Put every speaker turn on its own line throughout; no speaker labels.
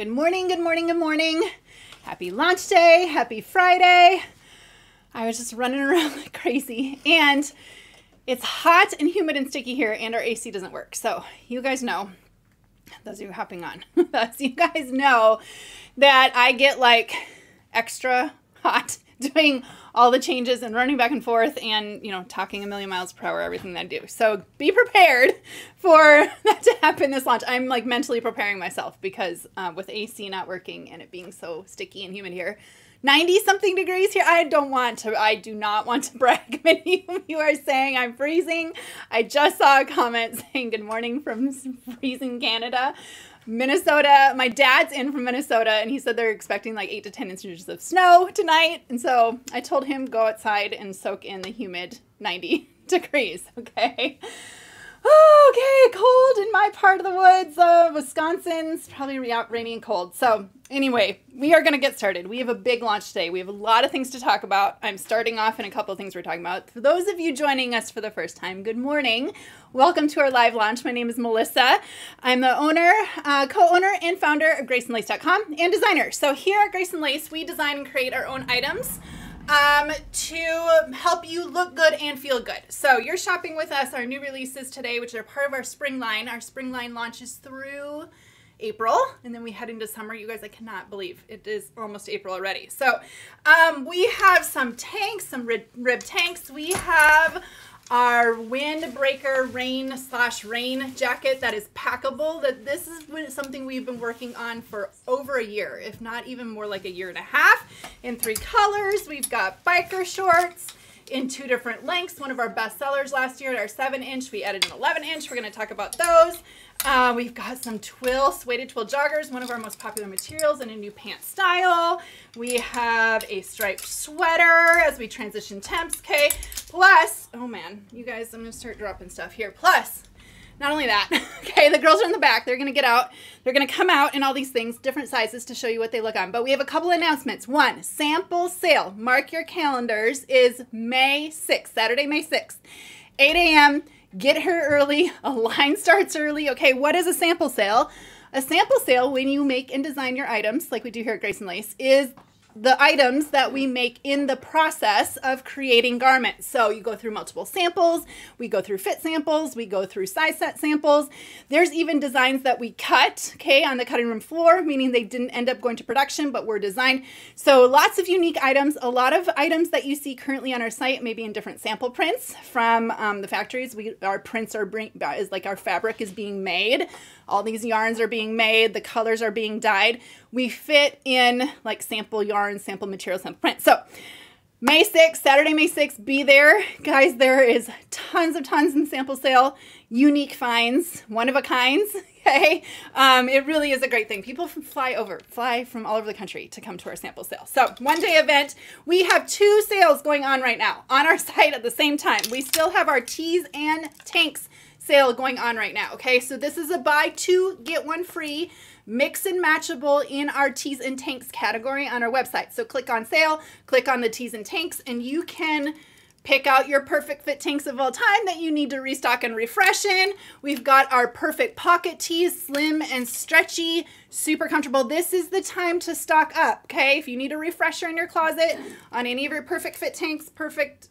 Good morning, good morning, good morning. Happy launch day, happy Friday. I was just running around like crazy and it's hot and humid and sticky here and our AC doesn't work. So you guys know, those of you hopping on, those you guys know that I get like extra hot doing all the changes and running back and forth and you know talking a million miles per hour everything that i do. So be prepared for that to happen this launch. I'm like mentally preparing myself because uh, with ac not working and it being so sticky and humid here 90 something degrees here i don't want to i do not want to brag. Many of you are saying i'm freezing. I just saw a comment saying good morning from freezing canada Minnesota. My dad's in from Minnesota, and he said they're expecting like eight to 10 inches of snow tonight. And so I told him go outside and soak in the humid 90 degrees. Okay. Okay, cold in my part of the woods of Wisconsin. It's probably rainy and cold. So, anyway, we are going to get started. We have a big launch today. We have a lot of things to talk about. I'm starting off in a couple of things we're talking about. For those of you joining us for the first time, good morning. Welcome to our live launch. My name is Melissa. I'm the owner, uh, co owner, and founder of GraceandLace.com and designer. So, here at Grace and Lace, we design and create our own items um, to help you look good and feel good. So you're shopping with us, our new releases today, which are part of our spring line. Our spring line launches through April, and then we head into summer. You guys, I cannot believe it is almost April already. So um, we have some tanks, some rib, rib tanks. We have our windbreaker rain slash rain jacket that is packable that this is something we've been working on for over a year if not even more like a year and a half in three colors. We've got biker shorts in two different lengths one of our best sellers last year at our 7 inch. We added an 11 inch. We're going to talk about those uh, we've got some twill, suede twill joggers, one of our most popular materials in a new pant style. We have a striped sweater as we transition temps, okay? Plus, oh man, you guys, I'm gonna start dropping stuff here. Plus, not only that, okay, the girls are in the back. They're gonna get out. They're gonna come out in all these things, different sizes to show you what they look on. But we have a couple announcements. One, sample sale, mark your calendars, is May 6th, Saturday, May 6th, 8 a.m. Get here early. A line starts early. Okay, what is a sample sale? A sample sale, when you make and design your items, like we do here at Grace and Lace, is the items that we make in the process of creating garments. So you go through multiple samples, we go through fit samples, we go through size set samples. There's even designs that we cut, okay, on the cutting room floor, meaning they didn't end up going to production, but were designed. So lots of unique items, a lot of items that you see currently on our site, maybe in different sample prints from um, the factories. We Our prints are bring, is like our fabric is being made. All these yarns are being made, the colors are being dyed. We fit in like sample yarn, sample materials sample print. So May 6th, Saturday, May 6th, be there. Guys, there is tons of tons in sample sale, unique finds, one of a kinds. Okay. Um, it really is a great thing. People fly over, fly from all over the country to come to our sample sale. So, one day event. We have two sales going on right now on our site at the same time. We still have our tees and tanks sale going on right now. Okay, so this is a buy two, get one free mix and matchable in our tees and tanks category on our website. So click on sale, click on the tees and tanks, and you can pick out your perfect fit tanks of all time that you need to restock and refresh in. We've got our perfect pocket tees, slim and stretchy, super comfortable. This is the time to stock up, okay? If you need a refresher in your closet on any of your perfect fit tanks, perfect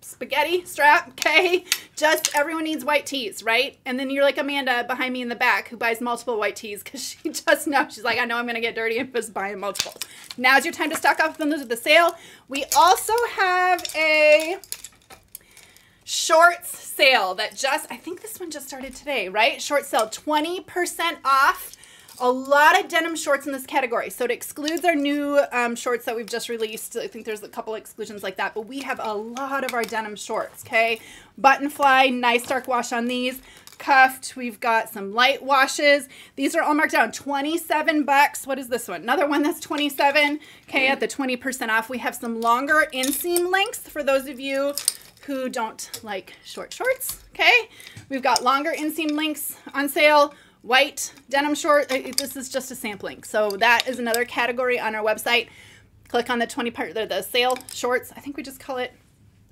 spaghetti strap, okay? Just everyone needs white tees, right? And then you're like Amanda behind me in the back who buys multiple white tees because she just knows. She's like, I know I'm going to get dirty and just buying multiple. Now's your time to stock up on those at the sale. We also have a shorts sale that just, I think this one just started today, right? Short sale, 20% off a lot of denim shorts in this category. So it excludes our new um, shorts that we've just released. I think there's a couple exclusions like that, but we have a lot of our denim shorts, okay? Button fly, nice dark wash on these. Cuffed, we've got some light washes. These are all marked down, 27 bucks. What is this one? Another one that's 27, okay, at the 20% off. We have some longer inseam lengths for those of you who don't like short shorts, okay? We've got longer inseam lengths on sale white denim short. Uh, this is just a sampling. So that is another category on our website. Click on the 20 part, the, the sale shorts. I think we just call it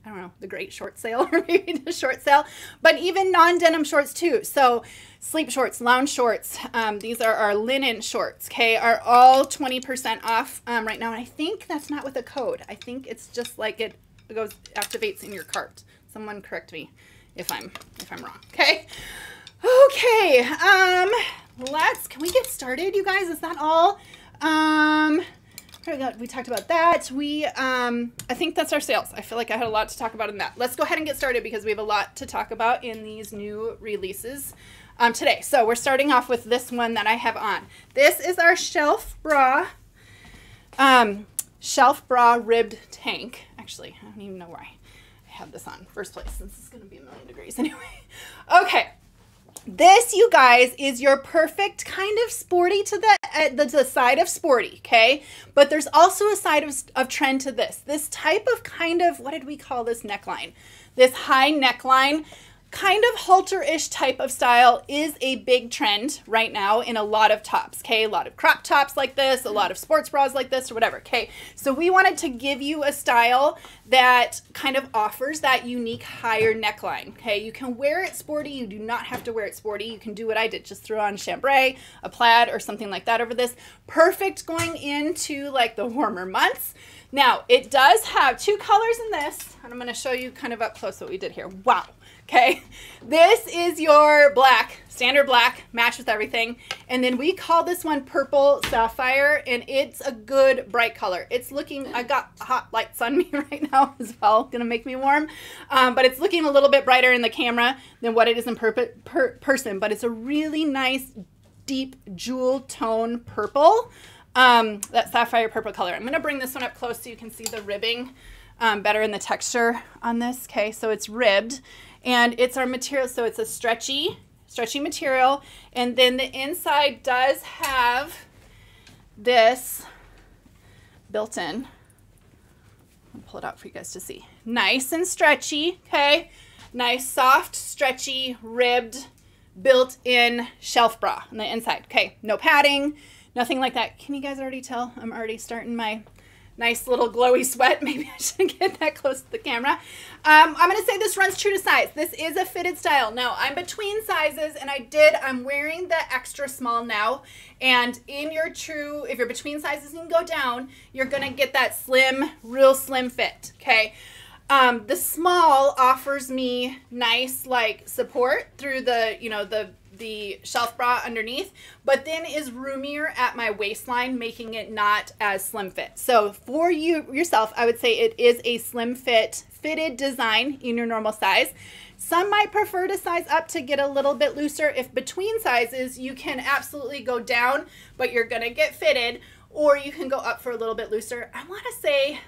I don't know, the great short sale or maybe the short sale, but even non denim shorts too. So, sleep shorts, lounge shorts, um, these are our linen shorts, okay, are all 20% off um, right now. And I think that's not with a code. I think it's just like it goes, activates in your cart. Someone correct me if I'm, if I'm wrong, okay? Okay, um, let's, can we get started, you guys? Is that all? Um, we talked about that. We, um, I think that's our sales. I feel like I had a lot to talk about in that. Let's go ahead and get started because we have a lot to talk about in these new releases um, today. So we're starting off with this one that I have on. This is our shelf bra, um, shelf bra ribbed tank. Actually, I don't even know why I have this on first place. This is going to be a million degrees anyway. Okay. This, you guys, is your perfect kind of sporty to the, uh, the, the side of sporty, okay? But there's also a side of, of trend to this. This type of kind of, what did we call this neckline? This high neckline kind of halter-ish type of style is a big trend right now in a lot of tops okay? A lot of crop tops like this a lot of sports bras like this or whatever okay? So we wanted to give you a style that kind of offers that unique higher neckline okay? You can wear it sporty. You do not have to wear it sporty. You can do what i did. Just throw on chambray a plaid or something like that over this. Perfect going into like the warmer months. Now it does have two colors in this and i'm going to show you kind of up close what we did here. Wow Okay, this is your black, standard black, match with everything. And then we call this one purple sapphire and it's a good bright color. It's looking, I got hot lights on me right now as well, gonna make me warm. Um, but it's looking a little bit brighter in the camera than what it is in per per person. But it's a really nice, deep jewel tone purple, um, that sapphire purple color. I'm gonna bring this one up close so you can see the ribbing um, better in the texture on this. Okay, so it's ribbed and it's our material so it's a stretchy stretchy material. And then the inside does have this built in. I'll pull it out for you guys to see. Nice and stretchy okay? Nice soft stretchy ribbed built in shelf bra on the inside okay? No padding nothing like that. Can you guys already tell? I'm already starting my nice little glowy sweat. Maybe I shouldn't get that close to the camera. Um, I'm going to say this runs true to size. This is a fitted style. Now, I'm between sizes, and I did, I'm wearing the extra small now. And in your true, if you're between sizes and go down, you're going to get that slim, real slim fit, okay? Um, the small offers me nice, like, support through the, you know, the the shelf bra underneath, but then is roomier at my waistline, making it not as slim fit. So for you yourself, I would say it is a slim fit fitted design in your normal size. Some might prefer to size up to get a little bit looser. If between sizes, you can absolutely go down, but you're gonna get fitted, or you can go up for a little bit looser. I wanna say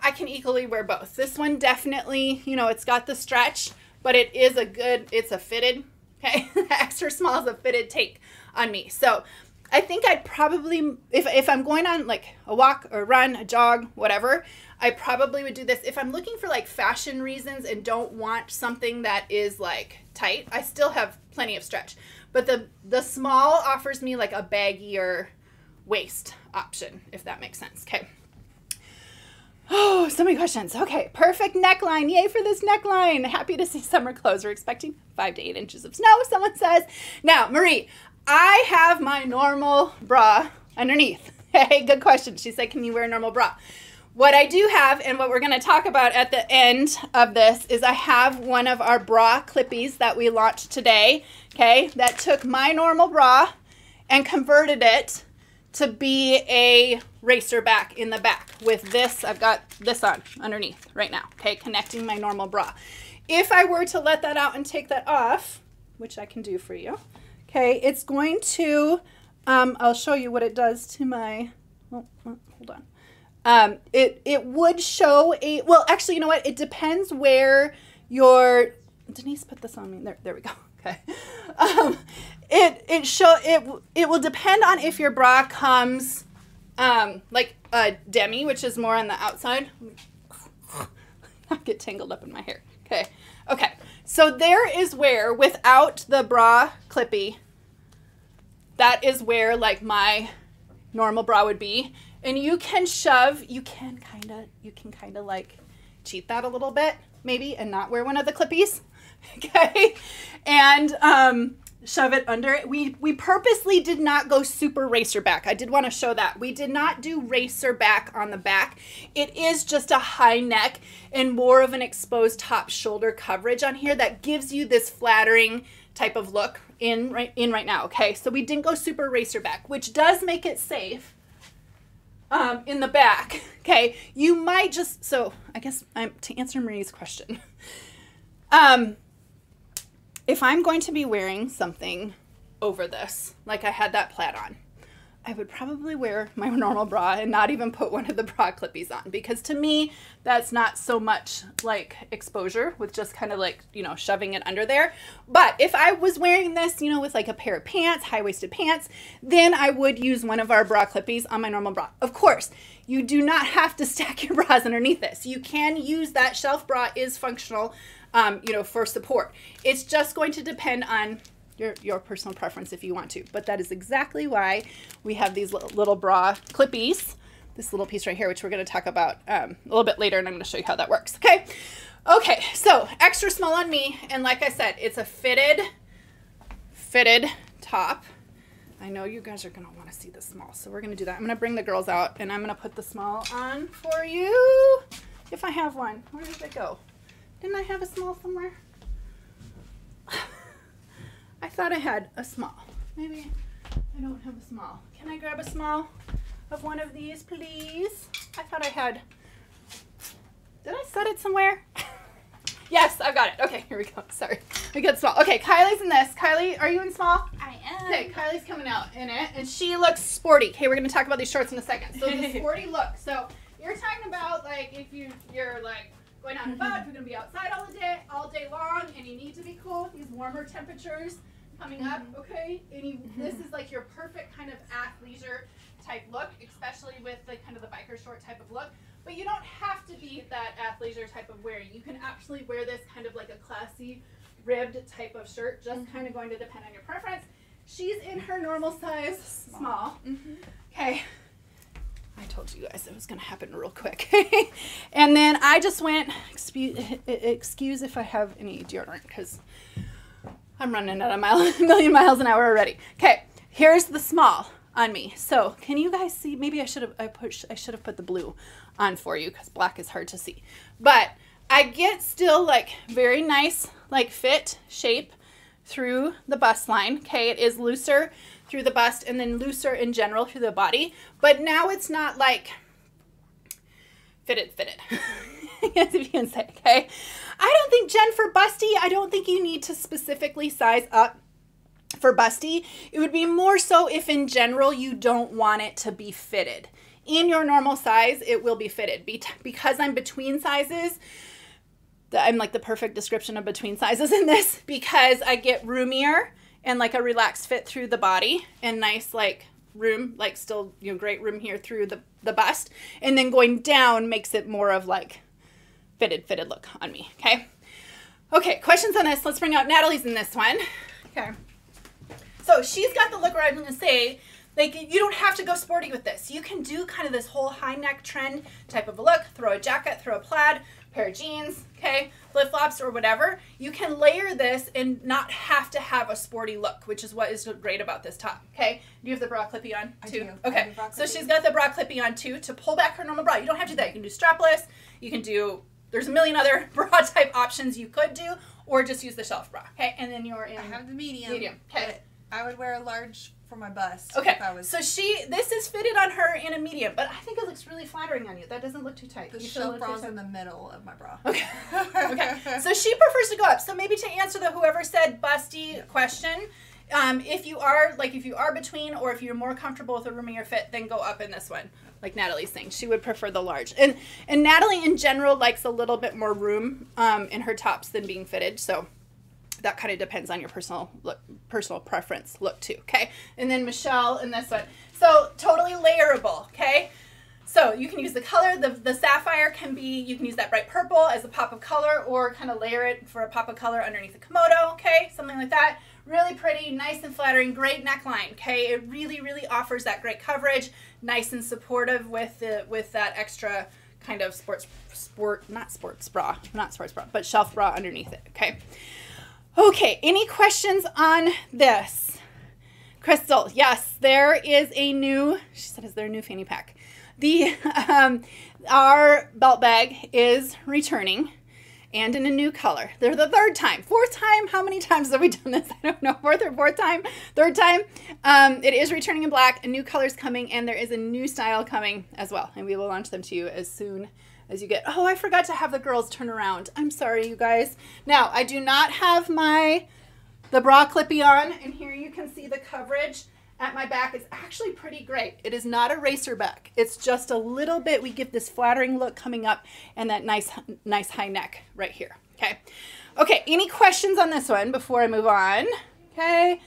I can equally wear both. This one definitely, you know, it's got the stretch, but it is a good, it's a fitted Okay, extra small is a fitted take on me. So I think I'd probably, if, if I'm going on like a walk or run, a jog, whatever, I probably would do this. If I'm looking for like fashion reasons and don't want something that is like tight, I still have plenty of stretch. But the, the small offers me like a baggier waist option, if that makes sense. Okay. Oh, so many questions. Okay, perfect neckline. Yay for this neckline. Happy to see summer clothes. We're expecting five to eight inches of snow, someone says. Now, Marie, I have my normal bra underneath. Hey, good question. She said, Can you wear a normal bra? What I do have, and what we're going to talk about at the end of this, is I have one of our bra clippies that we launched today, okay, that took my normal bra and converted it to be a racer back in the back with this. I've got this on underneath right now, okay, connecting my normal bra. If I were to let that out and take that off, which I can do for you, okay, it's going to, um, I'll show you what it does to my, oh, oh, hold on. Um, it, it would show a, well, actually, you know what? It depends where your, Denise put this on me. There, there we go. Okay. Um, it it show it it will depend on if your bra comes um, like a demi, which is more on the outside. Not get tangled up in my hair. Okay. Okay. So there is where without the bra clippy, that is where like my normal bra would be. And you can shove, you can kind of, you can kind of like cheat that a little bit, maybe, and not wear one of the clippies. Okay. And um, shove it under it. We we purposely did not go super racer back. I did want to show that. We did not do racer back on the back. It is just a high neck and more of an exposed top shoulder coverage on here that gives you this flattering type of look in right in right now. Okay, so we didn't go super racer back, which does make it safe. Um, in the back, okay, you might just so I guess I'm to answer Marie's question. Um, if I'm going to be wearing something over this, like I had that plaid on, I would probably wear my normal bra and not even put one of the bra clippies on because to me, that's not so much like exposure with just kind of like, you know, shoving it under there. But if I was wearing this, you know, with like a pair of pants, high waisted pants, then I would use one of our bra clippies on my normal bra. Of course, you do not have to stack your bras underneath this. You can use that shelf bra is functional um, you know, for support. It's just going to depend on your, your personal preference if you want to. But that is exactly why we have these little, little bra clippies, this little piece right here, which we're going to talk about um, a little bit later, and I'm going to show you how that works. Okay. Okay, so extra small on me, and like I said, it's a fitted, fitted top. I know you guys are going to want to see the small, so we're going to do that. I'm going to bring the girls out, and I'm going to put the small on for you, if I have one. Where did it go? Didn't I have a small somewhere? I thought I had a small. Maybe I don't have a small. Can I grab a small of one of these, please? I thought I had. Did I set it somewhere? yes, I've got it. Okay, here we go. Sorry. We got small. Okay, Kylie's in this. Kylie, are you in small?
I am.
Okay, Kylie's coming out in it, and she looks sporty. Okay, we're going to talk about these shorts in a second. So the sporty look. So you're talking about like if you you're like going out and about, you're going to be outside all the day, all day long, and you need to be cool. With these warmer temperatures coming up, mm-hmm. okay? And you, this is like your perfect kind of athleisure type look, especially with the kind of the biker short type of look. But you don't have to be that athleisure type of wearing. You can actually wear this kind of like a classy ribbed type of shirt, just mm-hmm. kind of going to depend on your preference. She's in her normal size, small. small. Mm-hmm. Okay, I told you guys it was going to happen real quick. and then I just went, excuse, excuse if I have any deodorant because I'm running at a mile, million miles an hour already. Okay, here's the small on me. So can you guys see? Maybe I should have I put I should have put the blue on for you because black is hard to see. But I get still like very nice like fit shape through the bust line. Okay, it is looser through the bust and then looser in general through the body. But now it's not like fitted, fitted. as if you can say, okay? I don't think, Jen, for busty, I don't think you need to specifically size up for busty. It would be more so if in general you don't want it to be fitted. In your normal size, it will be fitted. Be because I'm between sizes, I'm like the perfect description of between sizes in this because I get roomier and like a relaxed fit through the body and nice like room like still you know great room here through the the bust. And then going down makes it more of like fitted fitted look on me okay? Okay questions on this. Let's bring out natalie's in this one. Okay. So she's got the look where i'm going to say like you don't have to go sporty with this. You can do kind of this whole high neck trend type of a look. Throw a jacket throw a plaid pair of jeans, okay, flip flops or whatever, you can layer this and not have to have a sporty look, which is what is great about this top. Okay, do you have the bra clippy on too? Okay, so she's got the bra clippy on too to pull back her normal bra. You don't have to do that. You can do strapless. You can do. There's a million other bra type options you could do, or just use the shelf bra. Okay, and then you're in. I
have the medium.
Medium. Okay.
I would wear a large for my bust.
Okay. Was... So she, this is fitted on her in a medium, but I think it looks really flattering on you. That doesn't look too tight.
The shelf bra's in the middle of my bra.
Okay. okay. So she prefers to go up. So maybe to answer the whoever said busty question, um, if you are like if you are between or if you're more comfortable with a roomier fit, then go up in this one. Like Natalie's saying, she would prefer the large. And and Natalie in general likes a little bit more room um, in her tops than being fitted. So that kind of depends on your personal look, personal preference look too. Okay, and then Michelle in this one. So totally layerable. Okay. So you can use the color, the, the sapphire can be, you can use that bright purple as a pop of color or kind of layer it for a pop of color underneath the kimono, okay? Something like that. Really pretty, nice and flattering, great neckline, okay? It really, really offers that great coverage, nice and supportive with the with that extra kind of sports sport not sports bra, not sports bra, but shelf bra underneath it. Okay. Okay, any questions on this? Crystal, yes, there is a new, she said, is there a new fanny pack? The, um, our belt bag is returning and in a new color. They're the third time. Fourth time? How many times have we done this? I don't know. Fourth or fourth time? Third time? Um, it is returning in black. A new color is coming, and there is a new style coming as well. And we will launch them to you as soon as you get. Oh, I forgot to have the girls turn around. I'm sorry, you guys. Now, I do not have my the bra clippy on, and here you can see the coverage at my back is actually pretty great. It is not a racer back. It's just a little bit, we give this flattering look coming up and that nice, nice high neck right here. Okay. Okay. Any questions on this one before I move on? Okay.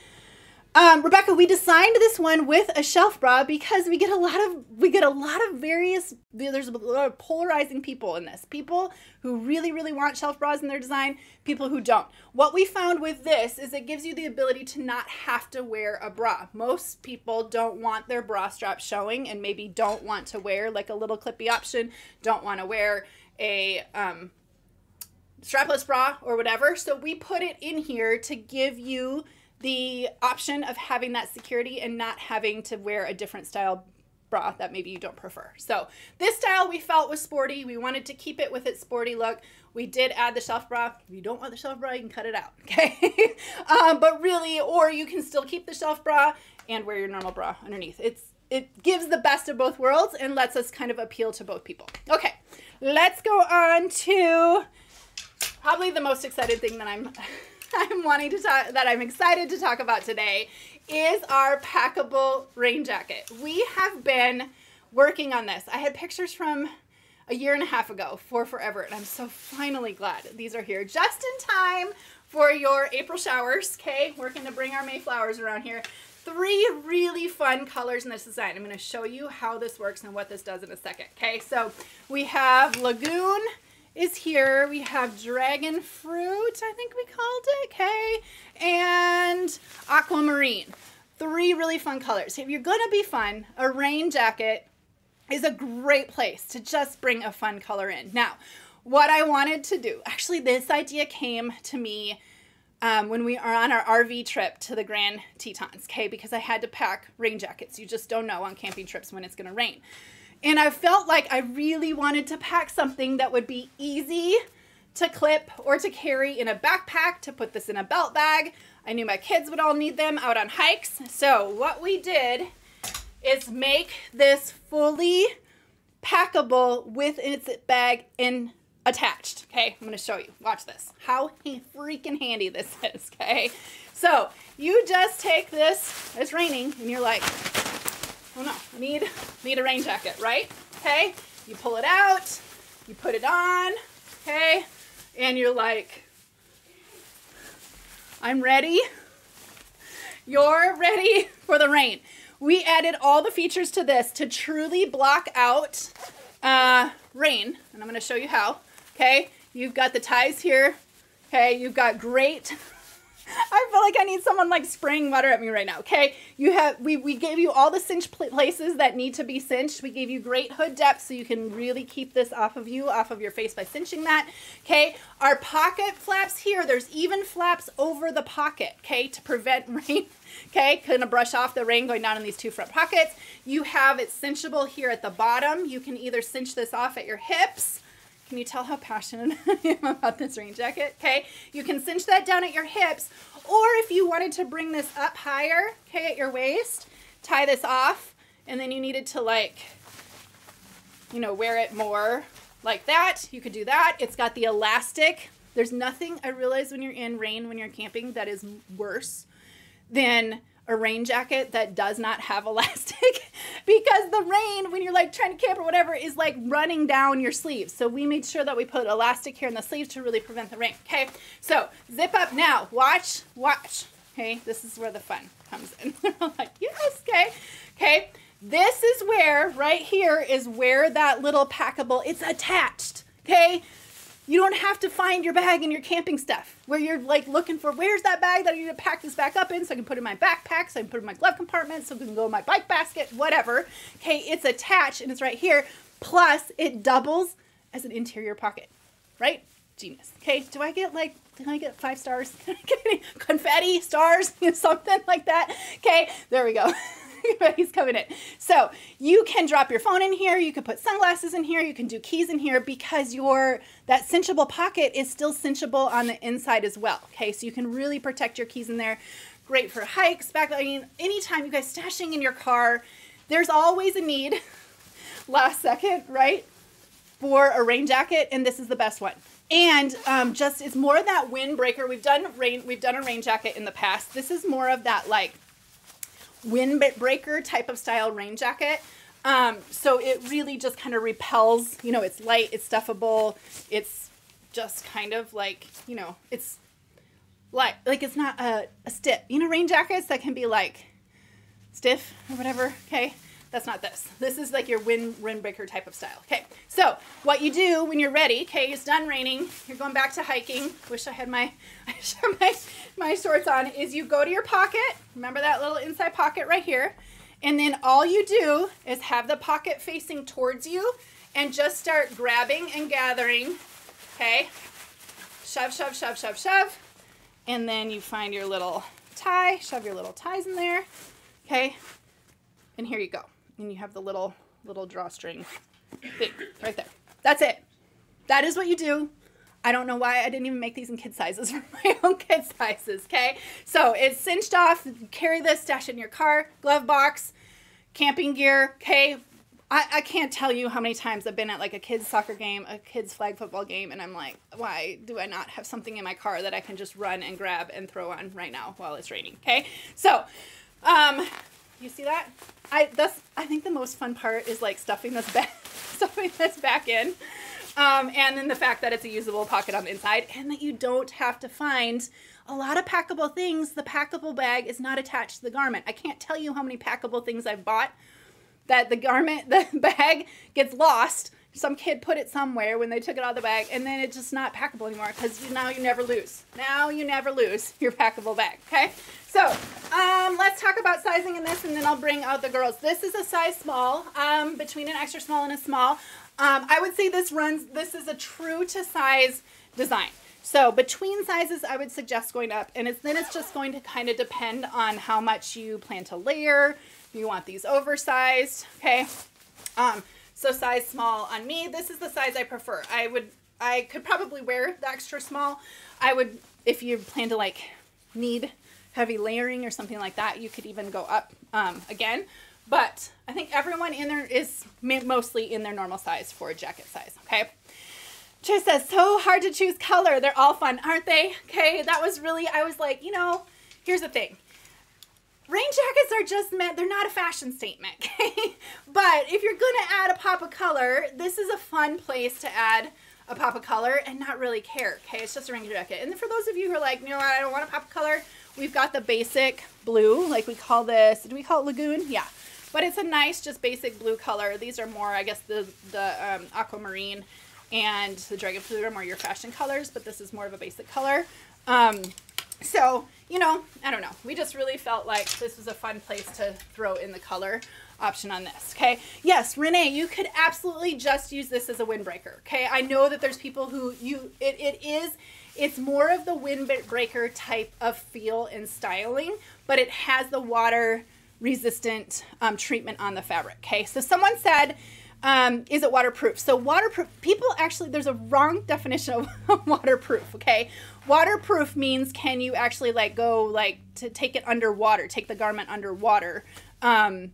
Um, Rebecca, we designed this one with a shelf bra because we get a lot of we get a lot of various there's a lot of polarizing people in this. People who really really want shelf bras in their design, people who don't. What we found with this is it gives you the ability to not have to wear a bra. Most people don't want their bra strap showing and maybe don't want to wear like a little clippy option, don't want to wear a um, strapless bra or whatever. So we put it in here to give you the option of having that security and not having to wear a different style bra that maybe you don't prefer. So this style we felt was sporty. We wanted to keep it with its sporty look. We did add the shelf bra. If you don't want the shelf bra, you can cut it out, okay? um, but really, or you can still keep the shelf bra and wear your normal bra underneath. It's It gives the best of both worlds and lets us kind of appeal to both people. Okay, let's go on to probably the most excited thing that I'm I'm wanting to talk that I'm excited to talk about today is our packable rain jacket. We have been working on this. I had pictures from a year and a half ago for forever, and I'm so finally glad these are here just in time for your April showers. Okay, we're going to bring our Mayflowers around here. Three really fun colors in this design. I'm going to show you how this works and what this does in a second. Okay, so we have Lagoon, is here. We have dragon fruit, I think we called it, okay? And aquamarine. Three really fun colors. If you're gonna be fun, a rain jacket is a great place to just bring a fun color in. Now, what I wanted to do, actually this idea came to me um, when we are on our RV trip to the Grand Tetons, okay? Because I had to pack rain jackets. You just don't know on camping trips when it's gonna rain. And I felt like I really wanted to pack something that would be easy to clip or to carry in a backpack, to put this in a belt bag. I knew my kids would all need them out on hikes. So what we did is make this fully packable with its bag in attached. Okay, I'm gonna show you. Watch this. How freaking handy this is, okay? So you just take this, it's raining, and you're like, oh no, need, need a rain jacket, right? Okay, you pull it out, you put it on, okay, and you're like, I'm ready. You're ready for the rain. We added all the features to this to truly block out uh, rain, and I'm going to show you how. Okay, you've got the ties here. Okay, you've got great I feel like I need someone like spraying water at me right now. Okay, you have we we gave you all the cinch places that need to be cinched. We gave you great hood depth so you can really keep this off of you, off of your face by cinching that. Okay, our pocket flaps here. There's even flaps over the pocket. Okay, to prevent rain. Okay, kind of brush off the rain going down in these two front pockets. You have it cinchable here at the bottom. You can either cinch this off at your hips can you tell how passionate I am about this rain jacket? Okay, you can cinch that down at your hips, or if you wanted to bring this up higher, okay, at your waist, tie this off, and then you needed to like, you know, wear it more like that, you could do that. It's got the elastic. There's nothing, I realize when you're in rain, when you're camping, that is worse than a rain jacket that does not have elastic because the rain when you're like trying to camp or whatever is like running down your sleeves. So we made sure that we put elastic here in the sleeves to really prevent the rain okay? So zip up now. Watch watch. Okay this is where the fun comes in. Like yes okay. Okay this is where right here is where that little packable it's attached okay you don't have to find your bag and your camping stuff where you're like looking for where's that bag that I need to pack this back up in so I can put it in my backpack, so I can put it in my glove compartment, so I can go in my bike basket, whatever. Okay, it's attached and it's right here. Plus, it doubles as an interior pocket, right? Genius. Okay, do I get like, can I get five stars? Can I get any confetti stars? Something like that. Okay, there we go. He's coming in. So you can drop your phone in here. You can put sunglasses in here. You can do keys in here because your that cinchable pocket is still cinchable on the inside as well. Okay, so you can really protect your keys in there. Great for hikes, back. I mean, anytime you guys stashing in your car, there's always a need. Last second, right? For a rain jacket, and this is the best one. And um, just it's more of that windbreaker. We've done rain. We've done a rain jacket in the past. This is more of that like windbreaker type of style rain jacket. Um, so it really just kind of repels. You know, it's light. It's stuffable. It's just kind of like you know, it's like like it's not a, a stiff. You know, rain jackets that can be like stiff or whatever. Okay. That's not this. This is like your wind windbreaker type of style. Okay, so what you do when you're ready, okay, it's done raining, you're going back to hiking. Wish I had my, my, my shorts on, is you go to your pocket. Remember that little inside pocket right here. And then all you do is have the pocket facing towards you and just start grabbing and gathering. Okay, shove, shove, shove, shove, shove. And then you find your little tie, shove your little ties in there. Okay, and here you go and you have the little little drawstring thing right there. That's it. That is what you do. I don't know why I didn't even make these in kid sizes for my own kid sizes, okay? So it's cinched off. Carry this, stash it in your car, glove box, camping gear, okay? I, I can't tell you how many times I've been at like a kid's soccer game, a kid's flag football game, and I'm like, why do I not have something in my car that I can just run and grab and throw on right now while it's raining, okay? So, um, you see that? I that's I think the most fun part is like stuffing this back stuffing this back in. Um, and then the fact that it's a usable pocket on the inside and that you don't have to find a lot of packable things. The packable bag is not attached to the garment. I can't tell you how many packable things I've bought that the garment, the bag gets lost. Some kid put it somewhere when they took it out of the bag and then it's just not packable anymore because now you never lose. Now you never lose your packable bag, okay? So um, let's talk about sizing in this and then I'll bring out the girls. This is a size small, um, between an extra small and a small. Um, I would say this runs, this is a true to size design. So between sizes, I would suggest going up and it's, then it's just going to kind of depend on how much you plan to layer. You want these oversized, okay? Um, so size small on me, this is the size I prefer. I would, I could probably wear the extra small. I would, if you plan to like need heavy layering or something like that, you could even go up um, again. But I think everyone in there is mostly in their normal size for a jacket size, okay? Jay says, so hard to choose color. They're all fun, aren't they? Okay, that was really, I was like, you know, here's the thing. Rain jackets are just meant, they're not a fashion statement, okay? But if you're gonna add a pop of color, this is a fun place to add a pop of color and not really care, okay? It's just a rain jacket. And for those of you who are like, you know, I don't want a pop of color, We've got the basic blue, like we call this, do we call it Lagoon? Yeah. But it's a nice, just basic blue color. These are more, I guess, the, the um, aquamarine and the dragon fruit are more your fashion colors, but this is more of a basic color. Um, so, you know, I don't know. We just really felt like this was a fun place to throw in the color option on this, okay? Yes, Renee, you could absolutely just use this as a windbreaker, okay? I know that there's people who you, it, it is, it's more of the windbreaker type of feel and styling, but it has the water resistant um, treatment on the fabric. Okay, so someone said, um, is it waterproof? So waterproof, people actually, there's a wrong definition of waterproof, okay? Waterproof means can you actually like go like to take it underwater, take the garment underwater. Um,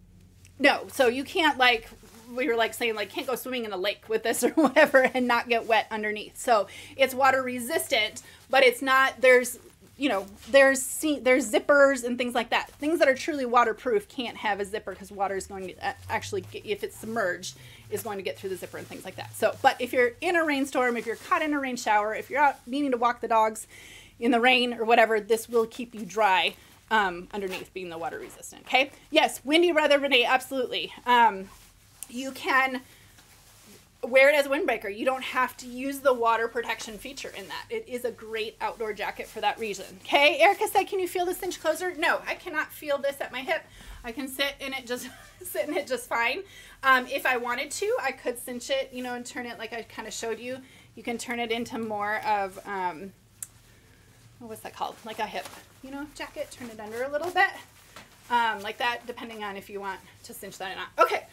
no, so you can't like we were like saying like can't go swimming in a lake with this or whatever and not get wet underneath. So it's water resistant, but it's not there's you know there's there's zippers and things like that. Things that are truly waterproof can't have a zipper because water is going to actually if it's submerged is going to get through the zipper and things like that. So, but if you're in a rainstorm, if you're caught in a rain shower, if you're out needing to walk the dogs in the rain or whatever, this will keep you dry um, underneath being the water resistant. Okay. Yes. Windy weather, Renee. Absolutely. Um, you can wear it as a windbreaker. You don't have to use the water protection feature in that. It is a great outdoor jacket for that reason. Okay, Erica said, can you feel the cinch closer? No, I cannot feel this at my hip. I can sit in it just sit in it just fine. Um, if I wanted to, I could cinch it, you know, and turn it like I kind of showed you. You can turn it into more of um, what's that called? Like a hip, you know, jacket. Turn it under a little bit, um, like that, depending on if you want to cinch that or not. Okay.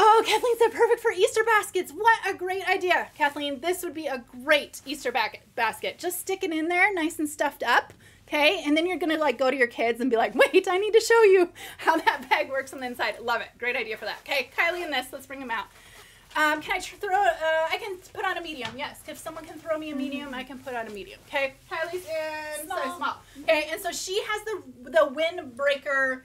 Oh, Kathleen said perfect for Easter baskets. What a great idea, Kathleen. This would be a great Easter ba- basket. Just stick it in there, nice and stuffed up. Okay, and then you're gonna like go to your kids and be like, wait, I need to show you how that bag works on the inside. Love it. Great idea for that. Okay, Kylie and this, let's bring them out. Um, can I throw, uh, I can put on a medium, yes. If someone can throw me a medium, I can put on a medium. Okay, Kylie's in small. size small. Okay, and so she has the, the windbreaker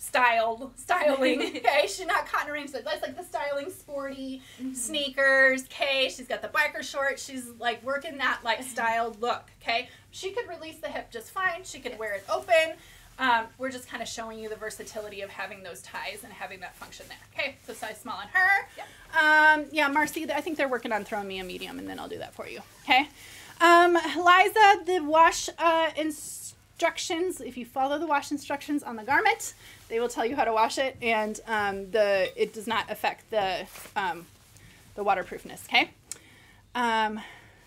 styled styling. Okay, she's not cotton range. That's like the styling, sporty mm-hmm. sneakers. Okay, she's got the biker shorts. She's like working that like styled look. Okay, she could release the hip just fine. She could wear it open. Um, we're just kind of showing you the versatility of having those ties and having that function there. Okay, so size small on her. Yeah, um, yeah Marcy, I think they're working on throwing me a medium, and then I'll do that for you. Okay, um, Liza, the wash uh, instructions. If you follow the wash instructions on the garment, they will tell you how to wash it, and um, the it does not affect the um, the waterproofness. Okay. Um,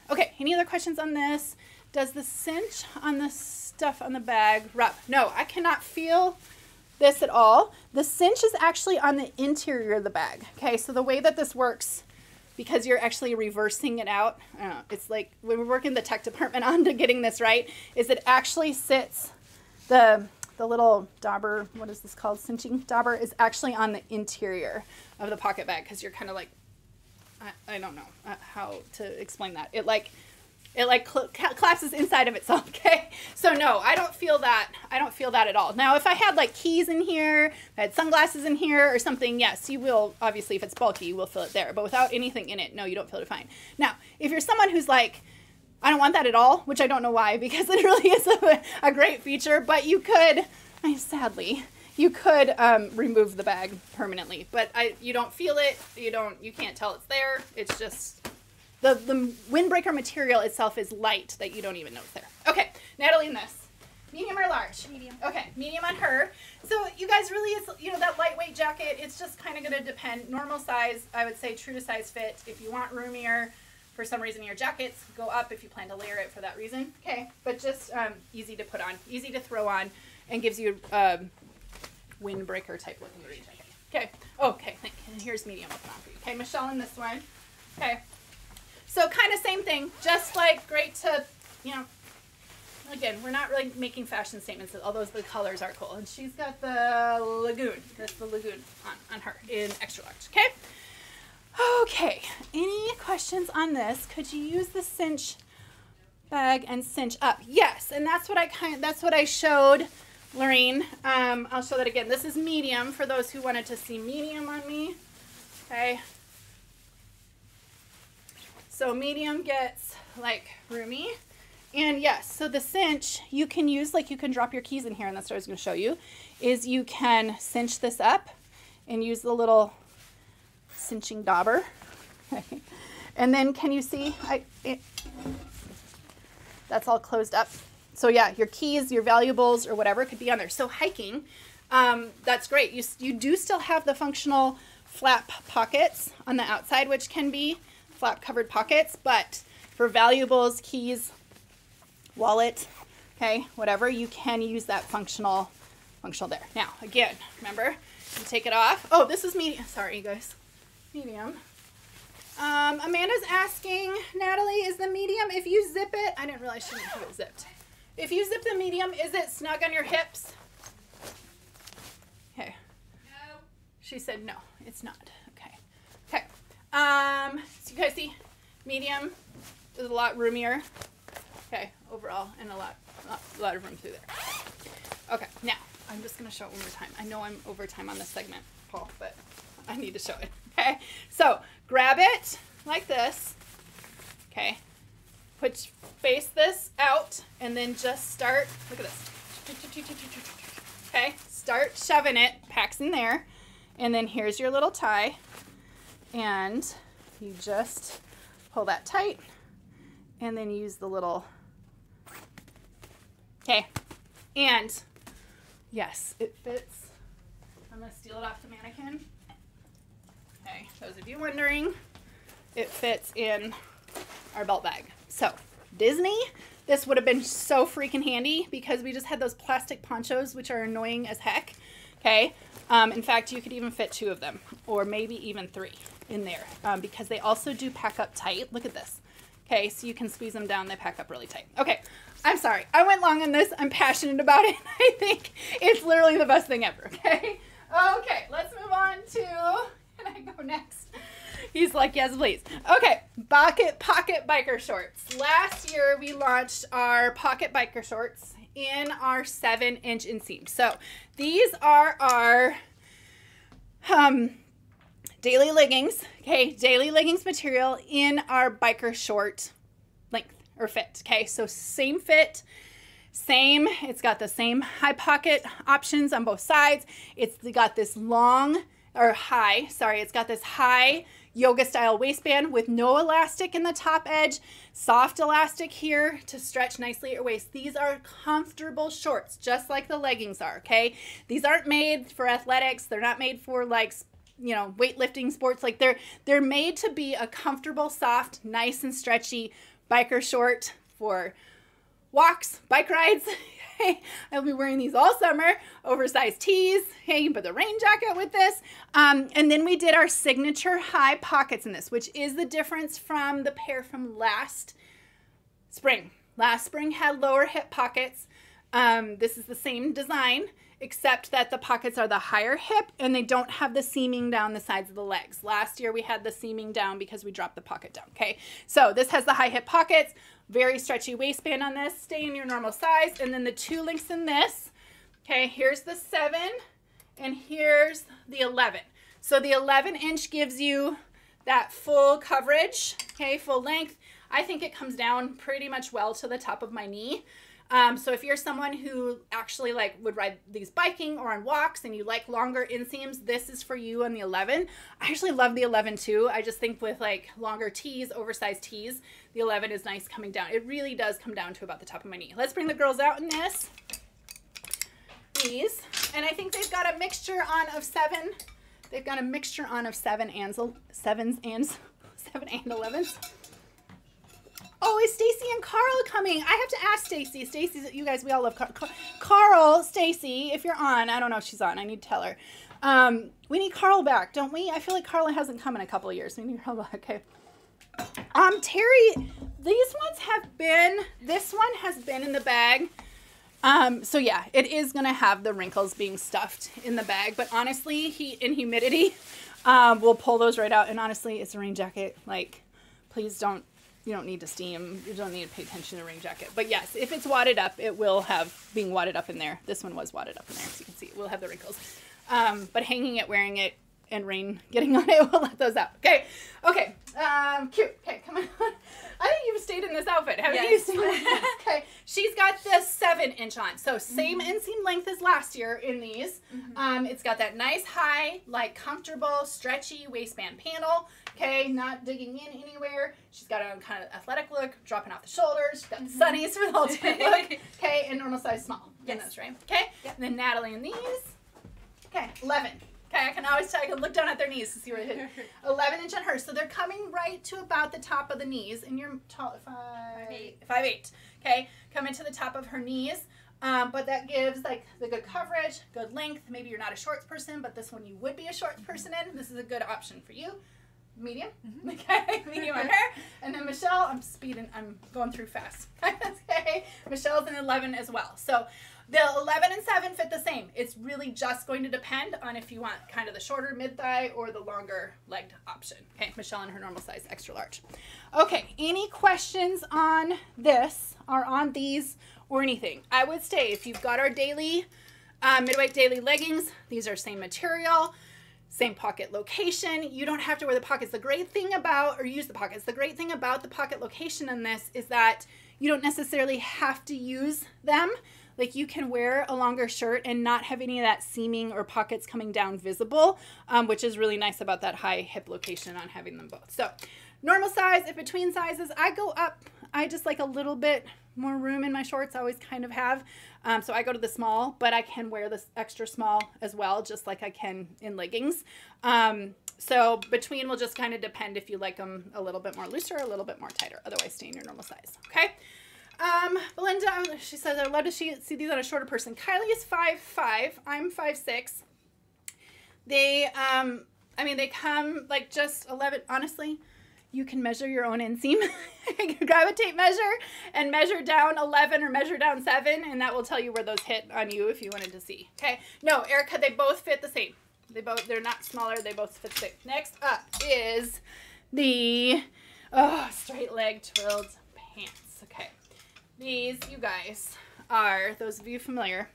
okay. Any other questions on this? Does the cinch on the stuff on the bag rub? No, I cannot feel this at all. The cinch is actually on the interior of the bag. Okay, so the way that this works, because you're actually reversing it out, know, it's like when we're working the tech department on to getting this right, is it actually sits, the, the little dauber, what is this called, cinching dauber, is actually on the interior of the pocket bag because you're kind of like, I, I don't know uh, how to explain that. It like it like cl- collapses inside of itself okay? So no i don't feel that i don't feel that at all. Now if i had like keys in here if i had sunglasses in here or something yes you will obviously if it's bulky you will feel it there. But without anything in it no you don't feel it fine. Now if you're someone who's like i don't want that at all which i don't know why because it really is a, a great feature but you could I, sadly you could um, remove the bag permanently. But I, you don't feel it you don't you can't tell it's there it's just the, the windbreaker material itself is light that you don't even know it's there. Okay, Natalie in this. Medium or large?
Medium.
Okay, medium on her. So you guys really, it's, you know, that lightweight jacket, it's just kind of going to depend. Normal size, I would say true to size fit. If you want roomier, for some reason your jackets go up if you plan to layer it for that reason. Okay, but just um, easy to put on, easy to throw on, and gives you um, windbreaker type looking jacket. Okay, okay, and here's medium. Okay, Michelle in this one. Okay, so kind of same thing, just like great to, you know, again, we're not really making fashion statements, although the colors are cool. And she's got the Lagoon. That's the Lagoon on, on her in extra large, okay? Okay, any questions on this? Could you use the cinch bag and cinch up? Yes, and that's what I kind of, that's what I showed Lorraine. Um, I'll show that again. This is medium for those who wanted to see medium on me. Okay, so medium gets like roomy. And yes, so the cinch you can use, like you can drop your keys in here, and that's what I was going to show you, is you can cinch this up and use the little cinching dauber. And then can you see, I, it, that's all closed up. So yeah, your keys, your valuables, or whatever could be on there. So hiking, um, that's great. You, you do still have the functional flap pockets on the outside, which can be flap covered pockets, but for valuables, keys, wallet, okay, whatever, you can use that functional, functional there. Now, again, remember, you take it off. Oh, this is medium. Sorry, you guys. Medium. Um, Amanda's asking, Natalie, is the medium, if you zip it, I didn't realize she didn't have it zipped. If you zip the medium, is it snug on your hips? Okay. No. She said no, it's not. Um, so you guys see, medium is a lot roomier. Okay, overall, and a lot, a lot of room through there. Okay, now I'm just gonna show it one more time. I know I'm over time on this segment, Paul, but I need to show it. Okay, so grab it like this. Okay, put face this out, and then just start. Look at this. Okay, start shoving it. Packs in there, and then here's your little tie and you just pull that tight and then use the little, okay. And yes, it fits. I'm gonna steal it off the mannequin. Okay, those of you wondering, it fits in our belt bag. So, Disney, this would have been so freaking handy because we just had those plastic ponchos, which are annoying as heck. Okay. Um, in fact, you could even fit two of them, or maybe even three in there, um, because they also do pack up tight. Look at this. Okay, so you can squeeze them down. They pack up really tight. Okay, I'm sorry. I went long on this. I'm passionate about it. I think it's literally the best thing ever. Okay. Okay, let's move on to. Can I go next? He's like, yes, please. Okay, pocket pocket biker shorts. Last year we launched our pocket biker shorts in our seven inch inseam. So these are our um, daily leggings. Okay, daily leggings material in our biker short length or fit. Okay, so same fit. Same, it's got the same high pocket options on both sides. It's got this long or high, sorry, it's got this high yoga style waistband with no elastic in the top edge, soft elastic here to stretch nicely at your waist. These are comfortable shorts, just like the leggings are, okay? These aren't made for athletics. They're not made for like you know weightlifting sports like they're they're made to be a comfortable soft nice and stretchy biker short for walks bike rides Hey, I'll be wearing these all summer, oversized tees. Hey, you can put the rain jacket with this. Um, and then we did our signature high pockets in this, which is the difference from the pair from last spring. Last spring had lower hip pockets. Um, this is the same design, except that the pockets are the higher hip and they don't have the seaming down the sides of the legs. Last year we had the seaming down because we dropped the pocket down, okay? So this has the high hip pockets, very stretchy waistband on this, stay in your normal size, and then the two links in this, okay, here's the seven and here's the 11. So the 11 inch gives you that full coverage, okay, full length. I think it comes down pretty much well to the top of my knee. Um, so if you're someone who actually like would ride these biking or on walks and you like longer inseams, this is for you on the 11. I actually love the 11 too. I just think with like longer tees, oversized tees, the 11 is nice coming down. It really does come down to about the top of my knee. Let's bring the girls out in this. These, and I think they've got a mixture on of seven. They've got a mixture on of seven and sevens and seven and 11s. Oh, is Stacy and Carl coming? I have to ask Stacy. Stacy, you guys, we all love Carl. Carl, Stacy, if you're on, I don't know if she's on. I need to tell her. Um, we need Carl back, don't we? I feel like Carl hasn't come in a couple of years. We need Carl back. Okay. Um, Terry, these ones have been. This one has been in the bag. Um, so yeah, it is gonna have the wrinkles being stuffed in the bag. But honestly, heat and humidity, um, we'll pull those right out. And honestly, it's a rain jacket. Like, please don't you don't need to steam. You don't need to pay attention to rain jacket. But yes, if it's wadded up, it will have being wadded up in there. This one was wadded up in there, so you can see it will have the wrinkles. Um, but hanging it, wearing it, and rain getting on it will let those out. Okay, okay, um, cute. Okay, come on. I think you've stayed in this outfit, haven't yes. you? okay, she's got the seven inch on, so same mm-hmm. inseam length as last year in these. Mm-hmm. Um, it's got that nice high, like comfortable, stretchy waistband panel. Okay, not digging in anywhere. She's got a kind of athletic look, dropping off the shoulders. She's got mm-hmm. sunnies for the ultimate look. Okay, and normal size small. Yes. In those, right? Okay. Yep. And then Natalie and these. Okay, 11. Okay, I can always tell, I can look down at their knees to see where it hit. 11 inch on her. So they're coming right to about the top of the knees. And you're tall, five, eight. five, eight. Okay, coming to the top of her knees. Um, but that gives like the good coverage, good length. Maybe you're not a shorts person, but this one you would be a shorts person in. This is a good option for you medium. Mm-hmm. Okay, medium on her. And then Michelle, I'm speeding, I'm going through fast. okay, Michelle's an 11 as well. So the 11 and 7 fit the same. It's really just going to depend on if you want kind of the shorter mid thigh or the longer legged option. Okay, Michelle in her normal size, extra large. Okay, any questions on this or on these or anything? I would say if you've got our daily, uh, midweight daily leggings, these are same material same pocket location. You don't have to wear the pockets. The great thing about, or use the pockets, the great thing about the pocket location in this is that you don't necessarily have to use them. Like you can wear a longer shirt and not have any of that seaming or pockets coming down visible, um, which is really nice about that high hip location on having them both. So normal size, if between sizes, I go up. I just like a little bit more room in my shorts. I always kind of have. Um, so I go to the small, but I can wear this extra small as well, just like I can in leggings. Um, so between will just kind of depend if you like them a little bit more looser or a little bit more tighter. Otherwise, stay in your normal size. Okay. Um, Belinda, she says, I'd love to see, see these on a shorter person. Kylie is five five. I'm five six. They, um, I mean, they come like just 11. Honestly, you can measure your own inseam. grab a tape measure and measure down 11 or measure down 7, and that will tell you where those hit on you if you wanted to see. Okay. No, Erica, they both fit the same. They both, they're not smaller. They both fit the same. Next up is the oh, straight leg twilled pants. Okay. These, you guys, are, those of you familiar,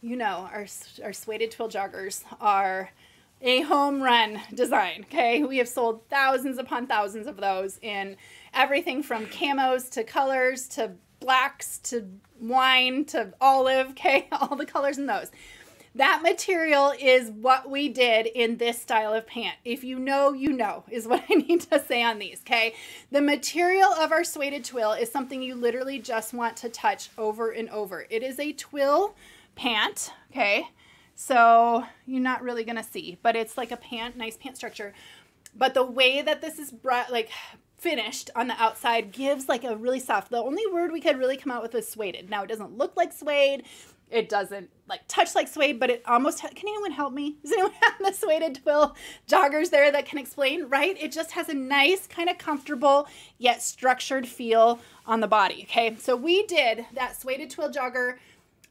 you know, our, our suede twill joggers are a home run design. Okay, we have sold thousands upon thousands of those in everything from camos to colors to blacks to wine to olive. Okay, all the colors in those. That material is what we did in this style of pant. If you know, you know, is what I need to say on these, okay? The material of our suede twill is something you literally just want to touch over and over. It is a twill pant, okay? So you're not really to see, but it's like a pant, nice pant structure. But the way that this is brought, like finished on the outside gives like a really soft, the only word we could really come out with is suede. Now it doesn't look like suede. It doesn't like touch like suede, but it almost, can anyone help me? Does anyone have the suede twill joggers there that can explain, right? It just has a nice kind of comfortable yet structured feel on the body. Okay. So we did that suede twill jogger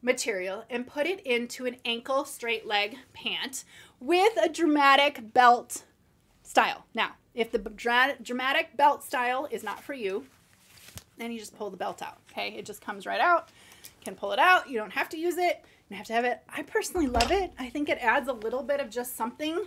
material and put it into an ankle straight leg pant with a dramatic belt style. Now, if the dramatic belt style is not for you, then you just pull the belt out. Okay, it just comes right out. Can pull it out. You don't have to use it. You have to have it. I personally love it. I think it adds a little bit of just something,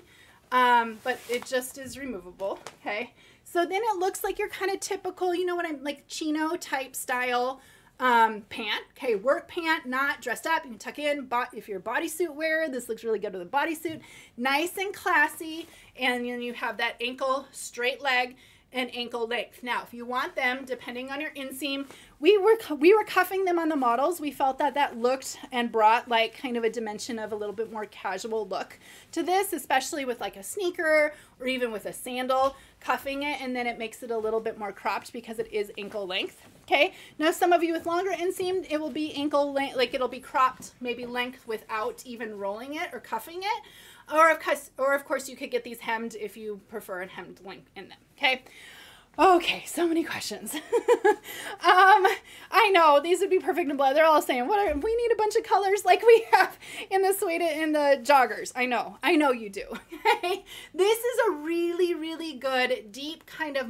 um, but it just is removable. Okay, so then it looks like your kind of typical, you know what I'm like chino type style um, pant. Okay, work pant, not dressed up. You can tuck in. But if you're a bodysuit wearer, this looks really good with a bodysuit. Nice and classy. And then you have that ankle straight leg and ankle length. Now, if you want them, depending on your inseam, we were we were cuffing them on the models. We felt that that looked and brought like kind of a dimension of a little bit more casual look to this, especially with like a sneaker or even with a sandal, cuffing it, and then it makes it a little bit more cropped because it is ankle length. Okay, now some of you with longer inseam, it will be ankle length, like it'll be cropped maybe length without even rolling it or cuffing it. Or of course, or of course you could get these hemmed if you prefer a hemmed length in them, okay? Okay, so many questions. um, I know these would be perfect in blood. They're all saying, "What? Are, we need a bunch of colors like we have in the suede in the joggers." I know, I know you do. this is a really, really good, deep kind of